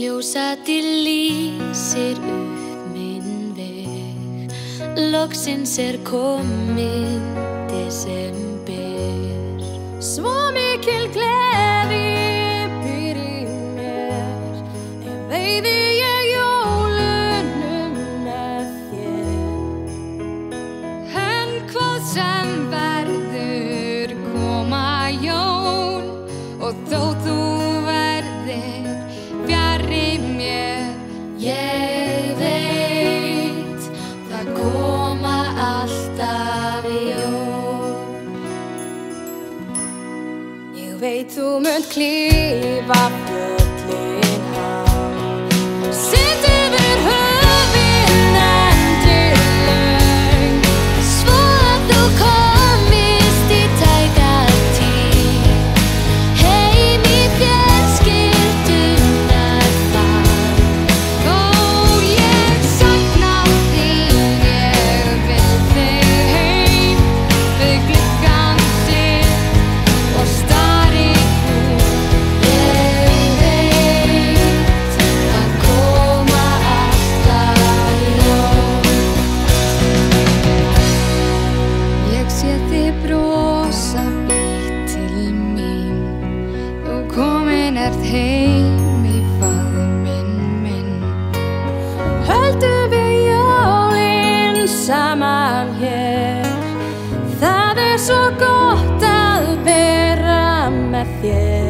Ljósati lýsir upp minn veg. Loksins er komin desember. Svo mikil gleði í mér. Ef veiði ég jólunum með þér? En hvað sem verður koma jól. Og þó þú Ég veit það koma alltaf jól Ég veit þú munt klífa fjöllin há Sitt yfir komin ert heim í faðminn minn Höldum við jólinn saman hér. Það er svo gott að vera með þér